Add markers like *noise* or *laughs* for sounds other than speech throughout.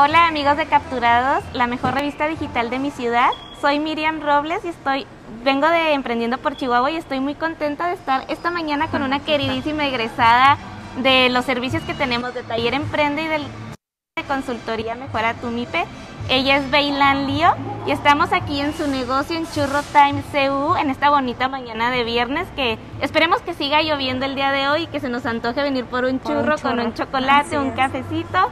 Hola amigos de Capturados, la mejor revista digital de mi ciudad. Soy Miriam Robles y estoy vengo de Emprendiendo por Chihuahua y estoy muy contenta de estar esta mañana con una queridísima egresada de los servicios que tenemos de Taller Emprende y del de consultoría Mejora tu MIPE. Ella es Beilan Lío y estamos aquí en su negocio en Churro Time CU en esta bonita mañana de viernes que esperemos que siga lloviendo el día de hoy y que se nos antoje venir por un churro, con un chocolate, un cafecito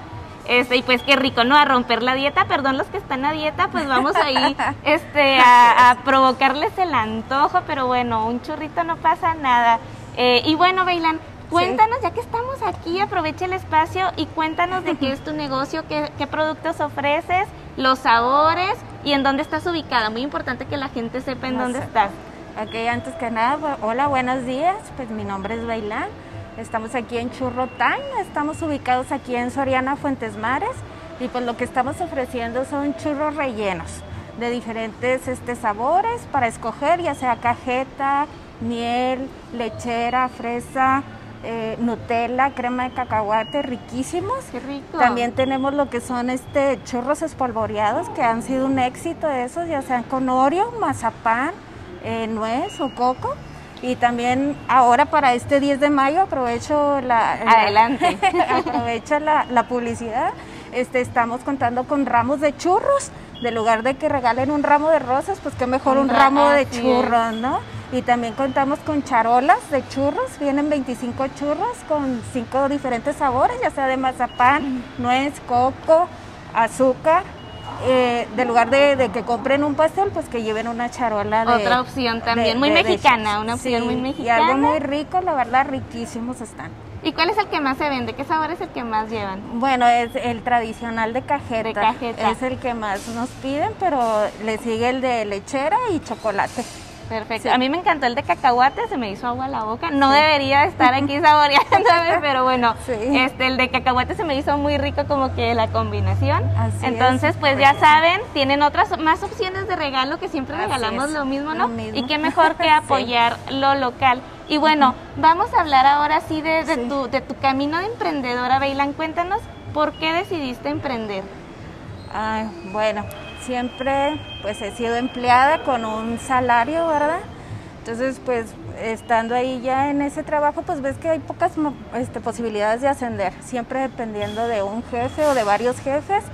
este, y pues qué rico, ¿no? A romper la dieta, perdón los que están a dieta, pues vamos ahí *laughs* este, a, provocarles el antojo, pero bueno, un churrito no pasa nada. Eh, y bueno, Bailan, cuéntanos, ya que estamos aquí, aprovecha el espacio y cuéntanos de qué es tu *laughs* negocio, qué, qué productos ofreces, los sabores y en dónde estás ubicada. Muy importante que la gente sepa en dónde estás. Ok, antes que nada, hola, buenos días, pues mi nombre es Bailan. Estamos aquí en Churrotán, estamos ubicados aquí en Soriana Fuentes Mares y pues lo que estamos ofreciendo son churros rellenos de diferentes este, sabores para escoger, ya sea cajeta, miel, lechera, fresa, eh, Nutella, crema de cacahuate, riquísimos. Qué rico. También tenemos lo que son este churros espolvoreados que han sido un éxito de esos, ya sean con Oreo, mazapán, eh, nuez o coco. Y también ahora para este 10 de mayo aprovecho la, Adelante. *laughs* aprovecho la, publicidad. Este, estamos contando con ramos de churros. De lugar de que regalen un ramo de rosas, pues qué mejor un, ramo de churros, ¿no? Y también contamos con charolas de churros. Vienen 25 churros con 5 diferentes sabores, ya sea de mazapán, nuez, coco, azúcar eh, de lugar de, que compren un pastel, pues que lleven una charola de... Otra opción también, muy mexicana, una opción muy mexicana. Y algo muy rico, la verdad, riquísimos están. ¿Y cuál es el que más se vende? ¿Qué sabor es el que más llevan? Bueno, es el tradicional de cajeta. De cajeta. Es el que más nos piden, pero le sigue el de lechera y chocolate. Perfecto. A mí me encantó el de cacahuate, se me hizo agua a la boca. No debería estar aquí *laughs* saboreándome, *laughs* pero bueno, este el de cacahuate se me hizo muy rico como que la combinación. Entonces, pues ya saben, tienen otras más opciones de regalo que siempre regalamos lo mismo, ¿no? Y qué mejor que *laughs* apoyar lo local. Y bueno, vamos a hablar ahora sí de, Tu, de tu camino de emprendedora, Bailan. Cuéntanos, ¿por qué decidiste emprender? Ay, bueno, siempre pues he sido empleada con un salario, ¿verdad? Entonces pues estando ahí ya en ese trabajo pues ves que hay pocas este, posibilidades de ascender, siempre dependiendo de un jefe o de varios jefes.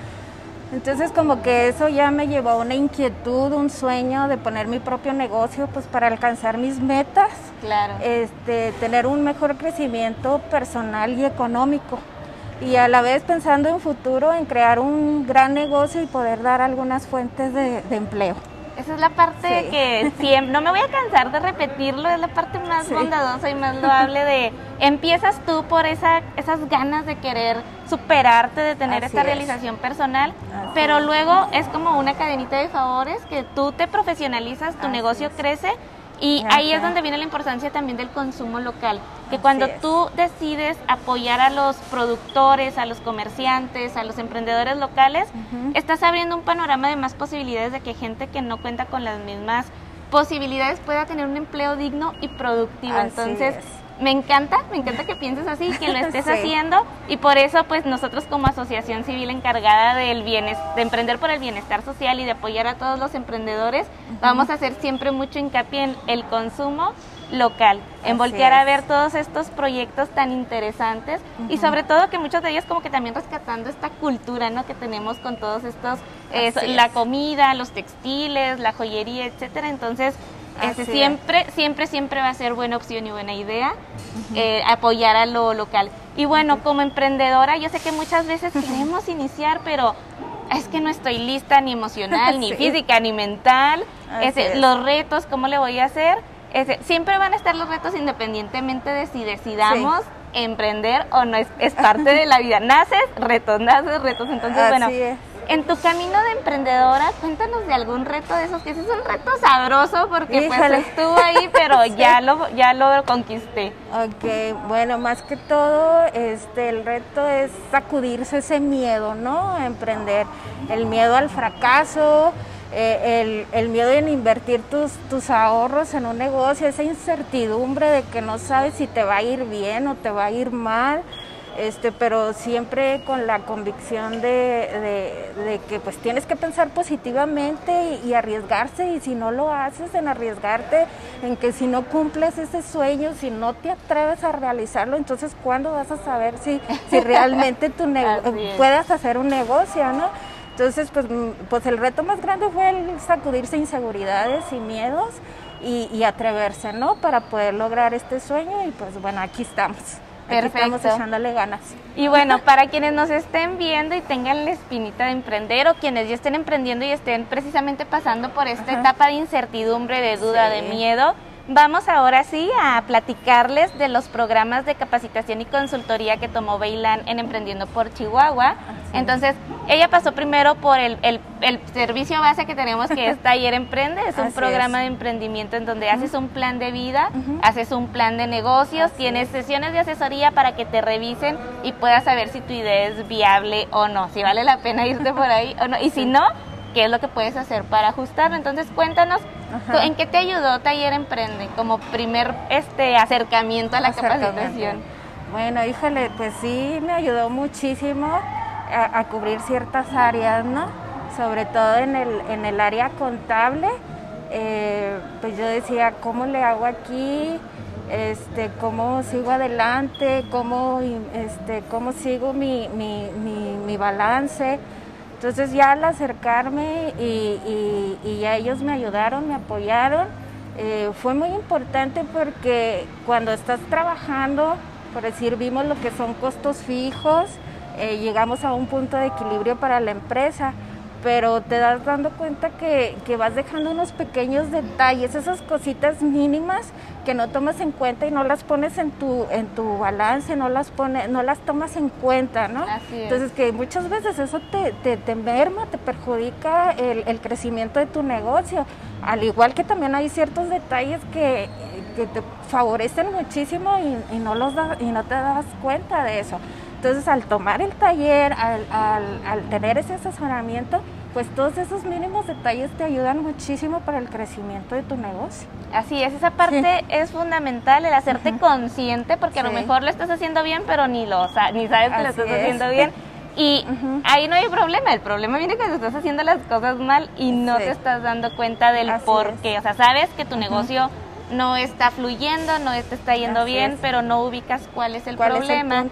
Entonces como que eso ya me llevó a una inquietud, un sueño de poner mi propio negocio pues para alcanzar mis metas, claro. este, tener un mejor crecimiento personal y económico y a la vez pensando en futuro, en crear un gran negocio y poder dar algunas fuentes de, empleo. Esa es la parte que siempre, no me voy a cansar de repetirlo, es la parte más bondadosa y más loable de empiezas tú por esa, esas ganas de querer superarte, de tener esta realización personal, pero luego es como una cadenita de favores que tú te profesionalizas, tu negocio crece y ahí es donde viene la importancia también del consumo local, que cuando tú decides apoyar a los productores, a los comerciantes, a los emprendedores locales, estás abriendo un panorama de más posibilidades de que gente que no cuenta con las mismas posibilidades pueda tener un empleo digno y productivo. Entonces, me encanta, me encanta que pienses así, que lo *laughs* estés haciendo. Y por eso pues nosotros como asociación civil encargada del bienestar, de emprender por el bienestar social y de apoyar a todos los emprendedores, vamos a hacer siempre mucho hincapié en el consumo local, en voltear a ver todos estos proyectos tan interesantes y sobre todo que muchos de ellos como que también rescatando esta cultura, ¿no? Que tenemos con todos estos, eh, la comida, los textiles, la joyería, etcétera. Entonces, este, siempre, siempre, siempre va a ser buena opción y buena idea eh, apoyar a lo local. Y bueno, como emprendedora, yo sé que muchas veces queremos iniciar, pero es que no estoy lista ni emocional, *laughs* ni física, ni mental. los retos, ¿cómo le voy a hacer? siempre van a estar los retos independientemente de si decidamos emprender o no. Es, parte de la vida. Naces, retos, naces, retos. Entonces, bueno, en tu camino de emprendedora, cuéntanos de algún reto de esos, que ese es un reto sabroso porque pues estuvo ahí, *laughs* pero ya lo ya lo conquisté. Ok, bueno, más que todo, este el reto es sacudirse ese miedo, ¿no? A emprender, el miedo al fracaso, eh, el, el, miedo en invertir tus, tus ahorros en un negocio, esa incertidumbre de que no sabes si te va a ir bien o te va a ir mal este, pero siempre con la convicción de, que pues tienes que pensar positivamente y, arriesgarse y si no lo haces en arriesgarte, en que si no cumples ese sueño, si no te atreves a realizarlo, entonces ¿cuándo vas a saber si, si *laughs* realmente tu puedas hacer un negocio, ¿no? Entonces, pues, pues el reto más grande fue el sacudirse inseguridades y miedos y, y atreverse, ¿no? Para poder lograr este sueño y pues bueno, aquí estamos. Perfecto. estamos echándole ganas. Y bueno, para quienes nos estén viendo y tengan la espinita de emprender o quienes ya estén emprendiendo y estén precisamente pasando por esta etapa de incertidumbre, de duda, de miedo, Vamos ahora sí a platicarles de los programas de capacitación y consultoría que tomó Bailan en Emprendiendo por Chihuahua. Entonces, ella pasó primero por el, servicio base que tenemos que es Taller Emprende. Es un programa de emprendimiento en donde haces un plan de vida, haces un plan de negocios, tienes sesiones de asesoría para que te revisen y puedas saber si tu idea es viable o no, si vale la pena irte por ahí o no. Y si no, qué es lo que puedes hacer para ajustarlo. Entonces, cuéntanos en qué te ayudó Taller Emprende como primer este acercamiento a la capacitación. Bueno, híjole, pues sí, me ayudó muchísimo a, cubrir ciertas áreas, ¿no? Sobre todo en el, en el área contable. Eh, pues yo decía, ¿cómo le hago aquí? Este, cómo sigo adelante, cómo, este, cómo sigo mi, mi, mi, mi balance. Entonces ya al acercarme y, y, ellos me ayudaron, me apoyaron, eh, fue muy importante porque cuando estás trabajando, por decir, vimos lo que son costos fijos, eh, llegamos a un punto de equilibrio para la empresa pero te das dando cuenta que, vas dejando unos pequeños detalles, esas cositas mínimas que no tomas en cuenta y no las pones en tu, en tu balance, no las pone, no las tomas en cuenta, ¿no? Entonces que muchas veces eso te, te, te merma, te perjudica el, crecimiento de tu negocio. Al igual que también hay ciertos detalles que, te favorecen muchísimo y, no los y no te das cuenta de eso. Entonces, al tomar el taller, al, al, tener ese asesoramiento, pues todos esos mínimos detalles te ayudan muchísimo para el crecimiento de tu negocio. Así es, esa parte es fundamental, el hacerte consciente, porque a lo mejor lo estás haciendo bien, pero ni lo ni sabes que lo estás haciendo bien. Y ahí no hay problema, el problema viene cuando estás haciendo las cosas mal y no te estás dando cuenta del por qué. O sea, sabes que tu negocio no está fluyendo, no te está yendo bien, pero no ubicas cuál es el problema.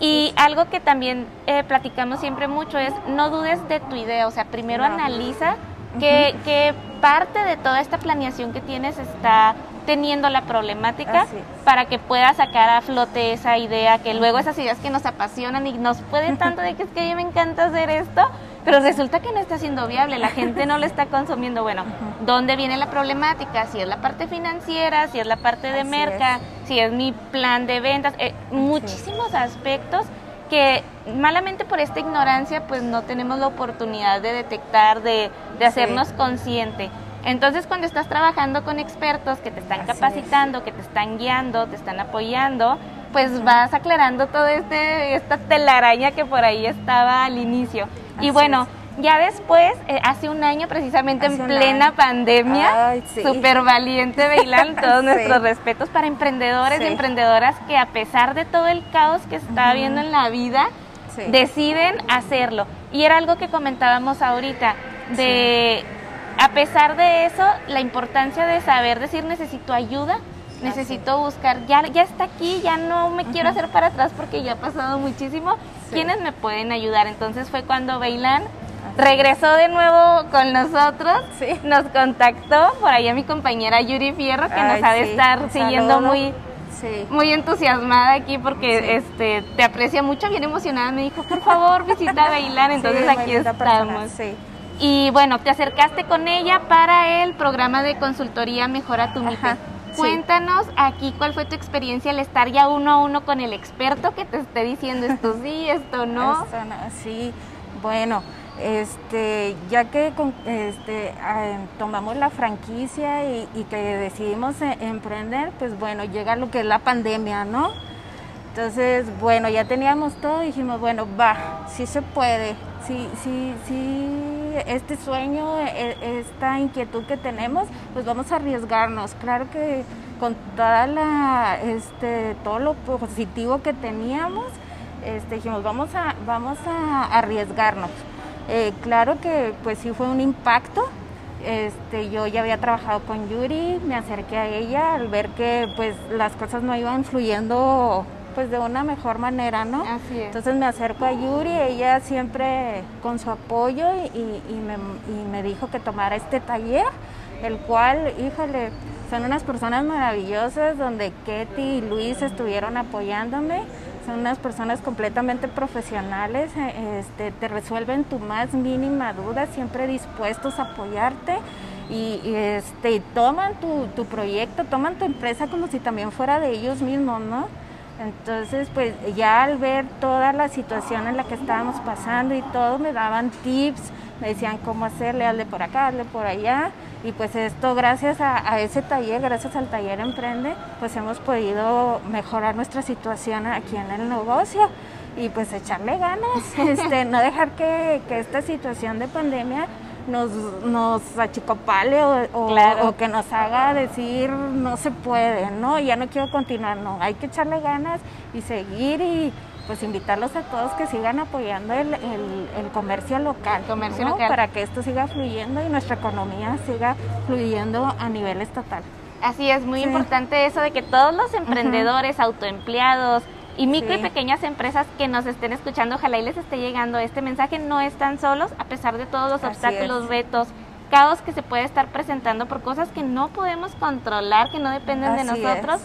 y algo que también eh, platicamos siempre mucho es no dudes de tu idea, o sea, primero analiza qué, parte de toda esta planeación que tienes está teniendo la problemática para que puedas sacar a flote esa idea, que luego esas ideas que nos apasionan y nos pueden tanto de que es que a mí me encanta hacer esto, pero resulta que no está siendo viable, la gente no lo está consumiendo. Bueno, ¿dónde viene la problemática? Si es la parte financiera, si es la parte de merca, si es mi plan de ventas, eh, muchísimos aspectos que malamente por esta ignorancia pues no tenemos la oportunidad de detectar, de, de hacernos consciente. Entonces cuando estás trabajando con expertos que te están capacitando, que te están guiando, te están apoyando, pues vas aclarando todo este esta telaraña que por ahí estaba al inicio. Y bueno, ya después, eh, hace un año precisamente en plena pandemia, súper valiente Beilán, *laughs* todos nuestros respetos para emprendedores y emprendedoras que a pesar de todo el caos que está habiendo en la vida, deciden hacerlo. Y era algo que comentábamos ahorita, de a pesar de eso, la importancia de saber decir necesito ayuda, necesito buscar, ya, ya está aquí, ya no me quiero hacer para atrás porque ya ha pasado muchísimo, ¿quiénes me pueden ayudar? Entonces fue cuando Bailán regresó de nuevo con nosotros, nos contactó, por ahí a mi compañera Yuri Fierro, que nos ha de estar siguiendo muy... Muy entusiasmada aquí porque este te aprecia mucho, bien emocionada. Me dijo, por favor, visita a Bailán. *laughs* Entonces aquí estamos. Y bueno, te acercaste con ella para el programa de consultoría Mejora tu MIPE. Cuéntanos aquí cuál fue tu experiencia al estar ya uno a uno con el experto que te esté diciendo esto sí, esto *laughs* no. sí, bueno, este, ya que este, tomamos la franquicia y, que decidimos e, emprender, pues bueno, llega lo que es la pandemia, ¿no? Entonces, bueno, ya teníamos todo, dijimos, bueno, va, sí se puede, sí, sí, sí, este sueño, e, esta inquietud que tenemos, pues vamos a arriesgarnos. Claro que con toda la, este, todo lo positivo que teníamos, este, dijimos, vamos a, vamos a arriesgarnos. Eh, claro que pues sí fue un impacto. Este, yo ya había trabajado con Yuri, me acerqué a ella al ver que pues las cosas no iban fluyendo pues de una mejor manera, ¿no? Así es. Entonces me acerco a Yuri, ella siempre con su apoyo y, me, y me dijo que tomara este taller, el cual, híjole, son unas personas maravillosas donde Ketty y Luis estuvieron apoyándome. Son unas personas completamente profesionales, eh, este, te resuelven tu más mínima duda, siempre dispuestos a apoyarte y, este, toman tu, tu proyecto, toman tu empresa como si también fuera de ellos mismos, ¿no? Entonces, pues ya al ver toda la situación en la que estábamos pasando y todo, me daban tips, me decían cómo hacerle, hazle por acá, hazle por allá. Y pues esto, gracias a, ese taller, gracias al taller Emprende, pues hemos podido mejorar nuestra situación aquí en el negocio y pues echarle ganas, *laughs* este, no dejar que, que esta situación de pandemia nos, nos achicopale o, o, que nos haga decir no se puede, ¿no? Ya no quiero continuar, no, hay que echarle ganas y seguir y pues invitarlos a todos que sigan apoyando el, el, comercio local, comercio local. para que esto siga fluyendo y nuestra economía siga fluyendo a nivel estatal. Así es, muy importante eso de que todos los emprendedores, autoempleados, y micro y pequeñas empresas que nos estén escuchando, ojalá y les esté llegando este mensaje, no están solos a pesar de todos los obstáculos, retos, caos que se puede estar presentando por cosas que no podemos controlar, que no dependen de nosotros.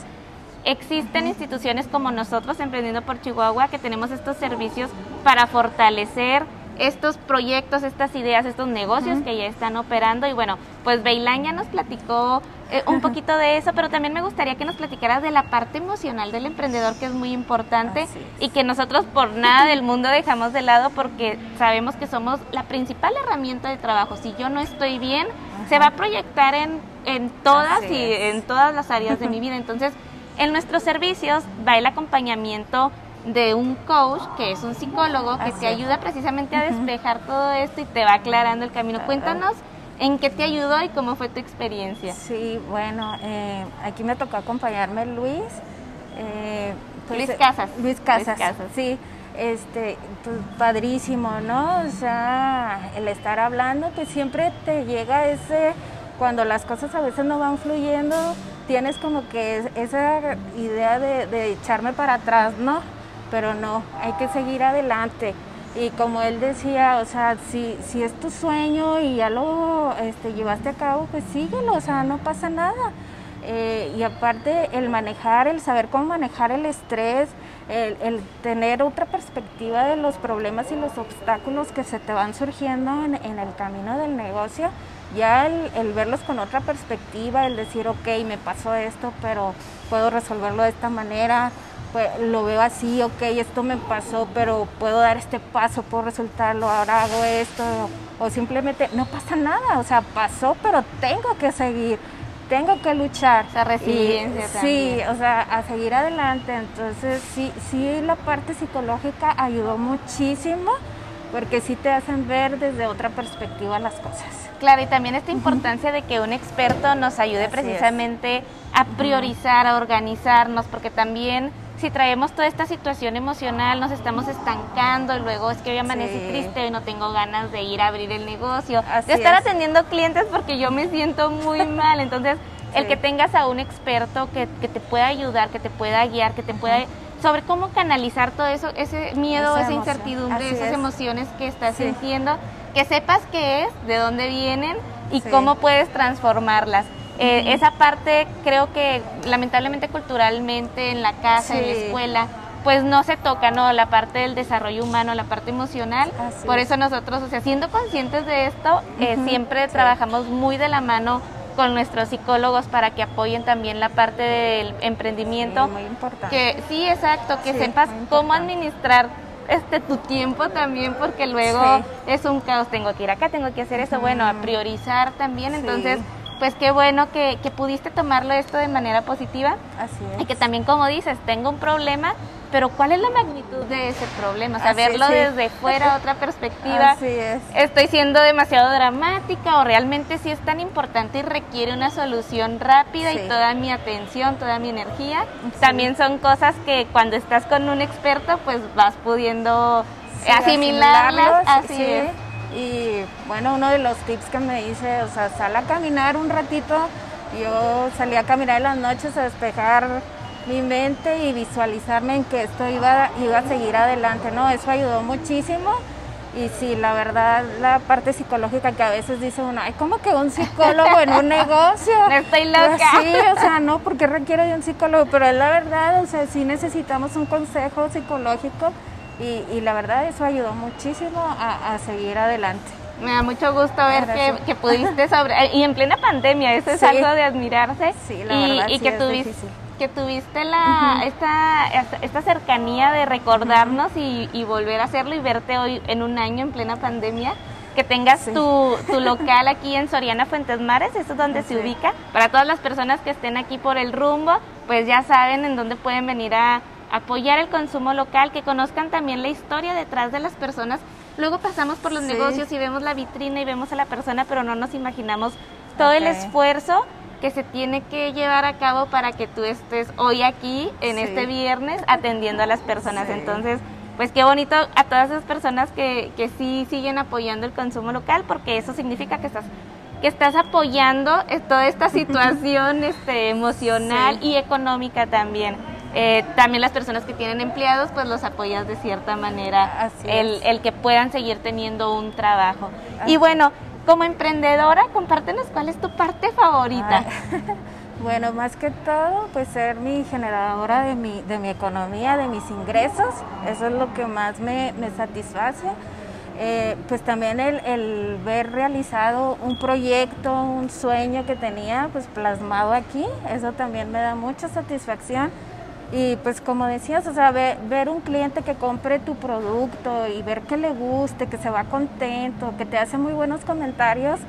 Existen instituciones como nosotros, Emprendiendo por Chihuahua, que tenemos estos servicios para fortalecer estos proyectos, estas ideas, estos negocios que ya están operando. Y bueno, pues Beilán ya nos platicó eh, un poquito de eso, pero también me gustaría que nos platicaras de la parte emocional del emprendedor, que es muy importante y que nosotros por nada del mundo dejamos de lado porque sabemos que somos la principal herramienta de trabajo. Si yo no estoy bien, se va a proyectar en, en todas y en todas las áreas de mi *laughs* vida. Entonces, en nuestros servicios va el acompañamiento de un coach que es un psicólogo que te ayuda precisamente a despejar todo esto y te va aclarando el camino. Cuéntanos en qué te ayudó y cómo fue tu experiencia. Sí, bueno, eh, aquí me tocó acompañarme Luis. Eh, pues, Luis Casas. Luis Casas. sí. Este, pues padrísimo, ¿no? O sea, el estar hablando, que siempre te llega ese, cuando las cosas a veces no van fluyendo, tienes como que esa idea de, de echarme para atrás, ¿no? Pero no, hay que seguir adelante. Y como él decía, o sea, si, si es tu sueño y ya lo este, llevaste a cabo, pues síguelo, o sea, no pasa nada. Eh, y aparte el manejar, el saber cómo manejar el estrés, el, tener otra perspectiva de los problemas y los obstáculos que se te van surgiendo en, el camino del negocio, ya el, el, verlos con otra perspectiva, el decir, ok, me pasó esto, pero puedo resolverlo de esta manera, pues, lo veo así, ok, esto me pasó, pero puedo dar este paso, puedo resultarlo, ahora hago esto, o simplemente no pasa nada, o sea, pasó, pero tengo que seguir, tengo que luchar. Esa resiliencia Sí, o sea, a seguir adelante. Entonces, sí, sí, la parte psicológica ayudó muchísimo, porque sí te hacen ver desde otra perspectiva las cosas. Claro, y también esta importancia de que un experto nos ayude precisamente a priorizar, a organizarnos, porque también si traemos toda esta situación emocional, nos estamos estancando y luego es que hoy amanecí triste y no tengo ganas de ir a abrir el negocio, de estar atendiendo clientes porque yo me siento muy *laughs* mal. Entonces, el que tengas a un experto que, te pueda ayudar, que te pueda guiar, que te pueda sobre cómo canalizar todo eso, ese miedo, esa, incertidumbre, esas emociones que estás sintiendo, que sepas qué es, de dónde vienen y cómo puedes transformarlas. Eh, esa parte creo que lamentablemente culturalmente en la casa, en la escuela, pues no se toca, ¿no? La parte del desarrollo humano, la parte emocional. Por eso nosotros, o sea, siendo conscientes de esto, eh, siempre trabajamos muy de la mano con nuestros psicólogos para que apoyen también la parte del emprendimiento. muy importante. Que sí, exacto, que sepas cómo administrar este tu tiempo también porque luego es un caos, tengo que ir acá, tengo que hacer eso, bueno, a priorizar también, entonces pues qué bueno que, que pudiste tomarlo esto de manera positiva. Así es. Y que también, como dices, tengo un problema, pero ¿cuál es la magnitud de ese problema? O sea, Así, verlo sí. desde fuera, *laughs* otra perspectiva. Así es. Estoy siendo demasiado dramática o realmente sí es tan importante y requiere una solución rápida Sí. y toda mi atención, toda mi energía. Sí. También son cosas que cuando estás con un experto, pues vas pudiendo asimilarlas. asimilarlos, Así sí. es. Y bueno, uno de los tips que me dice, o sea, sal a caminar un ratito. Yo salí a caminar en las noches a despejar mi mente y visualizarme en que esto iba, iba a seguir adelante, ¿no? Eso ayudó muchísimo. Y sí, la verdad, la parte psicológica que a veces dice uno, ay, ¿cómo que un psicólogo en un *laughs* negocio? No estoy loca. Pues sí, o sea, no, porque requiero de un psicólogo, pero es la verdad, o sea, sí necesitamos un consejo psicológico y, y la verdad eso ayudó muchísimo a, a seguir adelante. Me da mucho gusto ver que, que pudiste sobre y en plena pandemia, eso es Sí. algo de admirarse. Sí, la y, verdad y sí que tuviste difícil. que tuviste la esta, esta esta cercanía de recordarnos y, y volver a hacerlo y verte hoy en un año en plena pandemia. Que tengas Sí. tu, tu local aquí en Soriana Fuentes Mares, eso es donde se ubica. Para todas las personas que estén aquí por el rumbo, pues ya saben en dónde pueden venir a apoyar el consumo local, que conozcan también la historia detrás de las personas. Luego pasamos por los Sí. negocios y vemos la vitrina y vemos a la persona, pero no nos imaginamos todo el esfuerzo que se tiene que llevar a cabo para que tú estés hoy aquí, en Sí. este viernes, atendiendo a las personas. Sí. Entonces, pues qué bonito a todas esas personas que, que sí siguen apoyando el consumo local, porque eso significa que estás que estás apoyando eh, toda esta *laughs* situación este, emocional Sí. y económica también. Eh, también las personas que tienen empleados, pues los apoyas de cierta manera, el, el que puedan seguir teniendo un trabajo. Así Y bueno, como emprendedora, compártenos cuál es tu parte favorita. Ah, *laughs* Bueno, más que todo, pues ser mi generadora de mi, de mi economía, de mis ingresos, eso es lo que más me, me satisface. Eh, pues también el, el ver realizado un proyecto, un sueño que tenía, pues plasmado aquí, eso también me da mucha satisfacción. Y pues como decías, o sea, ve- ver un cliente que compre tu producto y ver que le guste, que se va contento, que te hace muy buenos comentarios,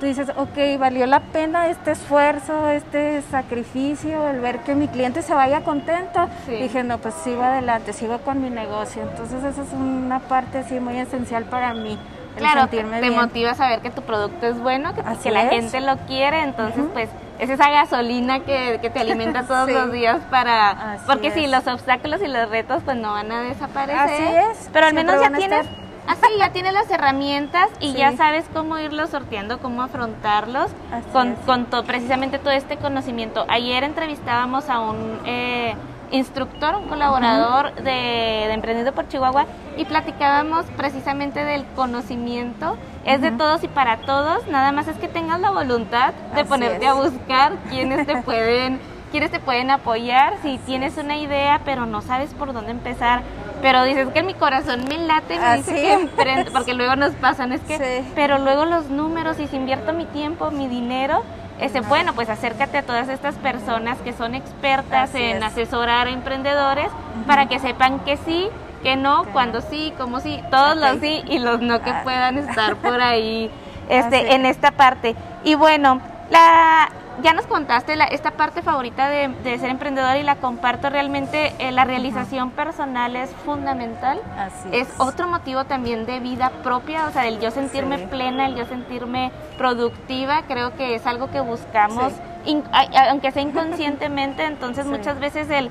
tú dices, ok, valió la pena este esfuerzo, este sacrificio, el ver que mi cliente se vaya contento. Sí. Dije, no, pues sigo adelante, sigo con mi negocio. Entonces esa es una parte así muy esencial para mí, el Claro, sentirme te bien. motiva a saber que tu producto es bueno, que, la gente lo quiere, entonces pues es esa gasolina que, que te alimenta *laughs* todos Sí. los días para... Así porque sí, es. los obstáculos y los retos pues no van a desaparecer. Así es, Pero al menos ya tienes... estar. Así, ya tienes las herramientas y Sí. ya sabes cómo irlos sorteando, cómo afrontarlos Así con, con to- precisamente todo este conocimiento. Ayer entrevistábamos a un eh, instructor, un colaborador de, de Emprendido por Chihuahua y platicábamos precisamente del conocimiento. Es de todos y para todos, nada más es que tengas la voluntad de Así ponerte es. a buscar quiénes te *laughs* pueden quiénes te pueden apoyar, si tienes una idea pero no sabes por dónde empezar, pero dices que mi corazón me late, me dice que es. emprende, porque luego nos pasan, es que, Sí. pero luego los números, y si invierto mi tiempo, mi dinero, ese, bueno, pues acércate a todas estas personas que son expertas Así en es. asesorar a emprendedores para que sepan que sí, que no, cuando sí, como sí, todos los sí y los no que Ah. puedan estar por *laughs* ahí este, es. en esta parte. Y bueno, la, ya nos contaste la, esta parte favorita de, de ser emprendedor y la comparto realmente, eh, la realización personal es fundamental. Así Es otro motivo también de vida propia, o sea, el yo sentirme Sí. plena, el yo sentirme productiva, creo que es algo que buscamos, Sí. in- aunque sea inconscientemente, entonces Sí. muchas veces el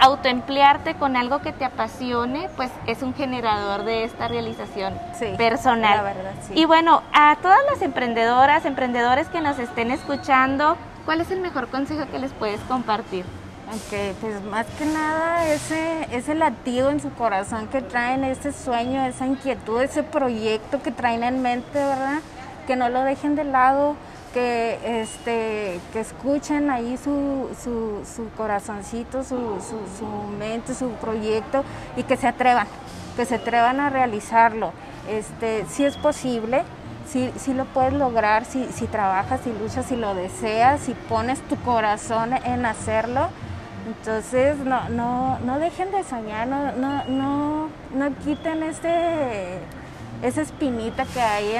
autoemplearte con algo que te apasione, pues es un generador de esta realización Sí, personal. la verdad, sí. Y bueno, a todas las emprendedoras, emprendedores que nos estén escuchando, ¿cuál es el mejor consejo que les puedes compartir? Ok, pues más que nada ese, ese latido en su corazón que traen, ese sueño, esa inquietud, ese proyecto que traen en mente, ¿verdad? Que no lo dejen de lado, que este, que escuchen ahí su, su, su corazoncito, su, su, su mente, su proyecto y que se atrevan, que se atrevan a realizarlo. Este, si es posible, si, si lo puedes lograr, si, si trabajas, si luchas, si lo deseas, si pones tu corazón en hacerlo, entonces no, no, no dejen de soñar, no, no, no, no quiten este, esa espinita que hay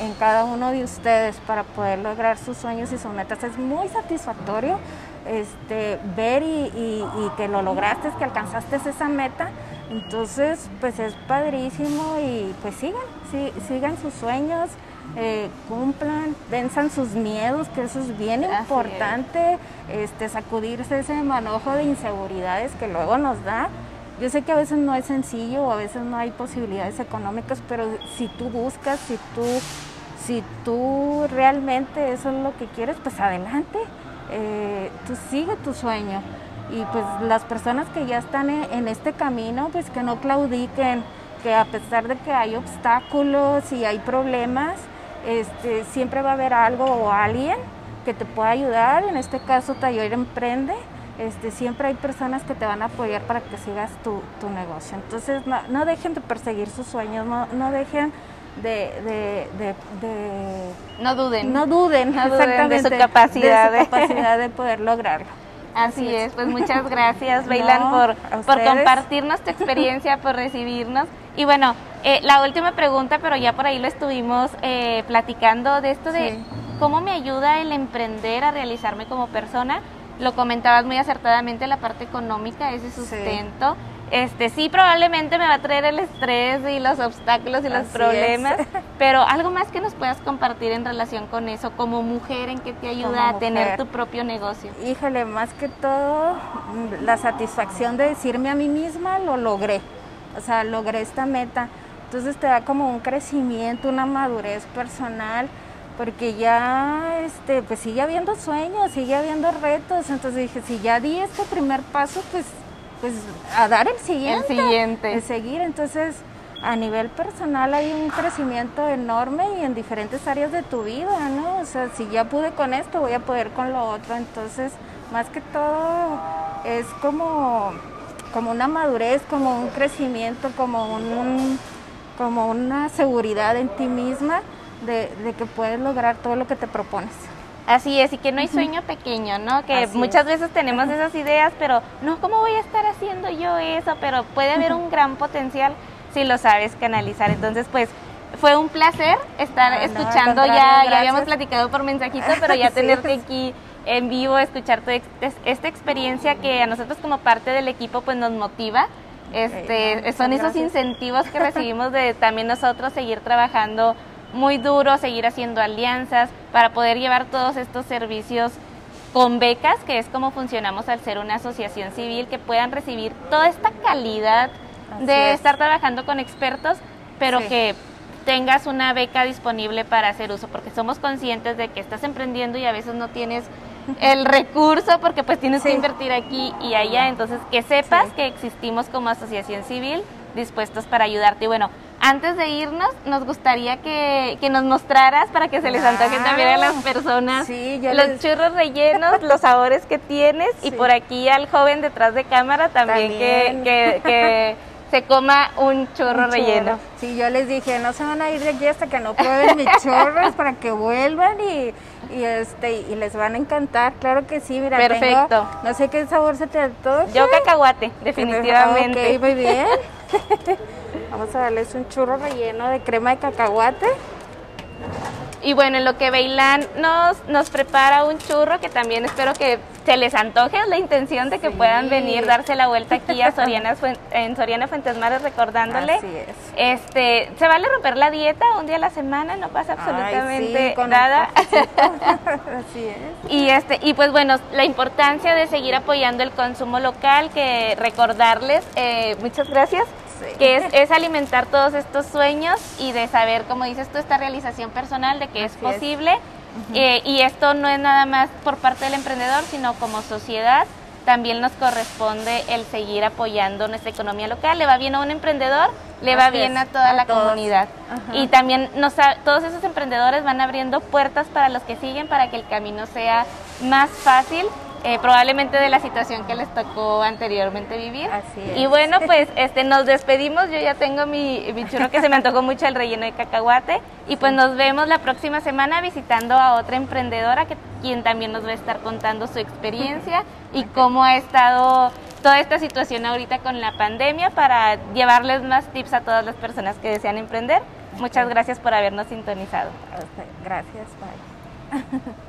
en, cada uno de ustedes para poder lograr sus sueños y sus metas. Es muy satisfactorio este, ver y, que lo lograste, que alcanzaste esa meta. Entonces, pues es padrísimo y pues sigan, sigan sus sueños, eh, cumplan, venzan sus miedos, que eso es bien importante, este, sacudirse ese manojo de inseguridades que luego nos da yo sé que a veces no es sencillo a veces no hay posibilidades económicas, pero si tú buscas, si tú, si tú realmente eso es lo que quieres, pues adelante, eh, tú sigue tu sueño. Y pues las personas que ya están en, este camino, pues que no claudiquen, que a pesar de que hay obstáculos y hay problemas, este, siempre va a haber algo o alguien que te pueda ayudar. En este caso, Taller Emprende este, siempre hay personas que te van a apoyar para que sigas tu, negocio. Entonces, no, dejen de perseguir sus sueños, no, dejen de, No duden. No duden, de su capacidad de, *laughs* capacidad de poder lograrlo. Así, es. pues muchas gracias, *laughs* Bailan, por, por compartirnos tu experiencia, por recibirnos. Y bueno, eh, la última pregunta, pero ya por ahí lo estuvimos eh, platicando de esto de cómo me ayuda el emprender a realizarme como persona lo comentabas muy acertadamente, la parte económica, ese sustento. Este, sí, probablemente me va a traer el estrés y los obstáculos y los problemas, *laughs* pero algo más que nos puedas compartir en relación con eso, como mujer, en qué te ayuda a tener tu propio negocio. Híjole, más que todo, la satisfacción de decirme a mí misma, lo logré, o sea, logré esta meta. Entonces te da como un crecimiento, una madurez personal porque ya este pues sigue habiendo sueños, sigue habiendo retos, entonces dije, si ya di este primer paso, pues pues a dar el siguiente. El siguiente. El seguir, entonces a nivel personal hay un crecimiento enorme y en diferentes áreas de tu vida, ¿no? O sea, si ya pude con esto, voy a poder con lo otro, entonces más que todo es como como una madurez, como un crecimiento, como un como una seguridad en ti misma de, que puedes lograr todo lo que te propones. Así es, y que no hay sueño pequeño, ¿no? Que muchas veces tenemos esas ideas, pero no, ¿cómo voy a estar haciendo yo eso? Pero puede haber un gran potencial si lo sabes canalizar. Entonces, pues, fue un placer estar ah, escuchando, ya, ya habíamos platicado por mensajito, pero ya *laughs* tenerte aquí en vivo, escuchar toda esta experiencia que a nosotros como parte del equipo pues nos motiva. Este, son esos incentivos que recibimos de también nosotros seguir trabajando muy duro seguir haciendo alianzas para poder llevar todos estos servicios con becas, que es como funcionamos al ser una asociación civil, que puedan recibir toda esta calidad de estar trabajando con expertos, pero que tengas una beca disponible para hacer uso, porque somos conscientes de que estás emprendiendo y a veces no tienes el *laughs* recurso porque pues tienes que invertir aquí y allá, entonces que sepas que existimos como asociación civil dispuestos para ayudarte. Y bueno, antes de irnos, nos gustaría que, nos mostraras para que se les antoje también a las personas los churros rellenos, *laughs* los sabores que tienes y por aquí al joven detrás de cámara también, Que, *laughs* se coma un churro relleno. Sí, yo les dije, no se van a ir de aquí hasta que no prueben mis churros para que vuelvan y, y, este y les van a encantar. Claro que sí, mira, Perfecto. no sé qué sabor se te antoja. Yo cacahuate, definitivamente. Ok, muy bien. *laughs* Vamos a darles un churro relleno de crema de cacahuate. Y bueno, en lo que Beilán nos, nos prepara un churro que también espero que se les antoje, la intención de que puedan venir, darse la vuelta aquí a *laughs* Soriana, en Soriana Fuentes Mares recordándole. Así es. Este, se vale romper la dieta un día a la semana, no pasa absolutamente nada. *laughs* *laughs* Así es. Y este, y pues bueno, la importancia de seguir apoyando el consumo local, que recordarles, eh, muchas gracias que es, alimentar todos estos sueños y de saber, como dices tú, esta realización personal de que es posible. Eh, y esto no es nada más por parte del emprendedor, sino como sociedad también nos corresponde el seguir apoyando nuestra economía local. Le va bien a un emprendedor, le va bien a toda la comunidad. Y también nos, todos esos emprendedores van abriendo puertas para los que siguen para que el camino sea más fácil eh, probablemente de la situación que les tocó anteriormente vivir. Así Y bueno, *laughs* pues este nos despedimos. Yo ya tengo mi, mi churro que se me antojó mucho el relleno de cacahuate. Y pues nos vemos la próxima semana visitando a otra emprendedora que quien también nos va a estar contando su experiencia *laughs* y cómo ha estado toda esta situación ahorita con la pandemia para llevarles más tips a todas las personas que desean emprender. Muchas gracias por habernos sintonizado. Gracias, bye. *laughs*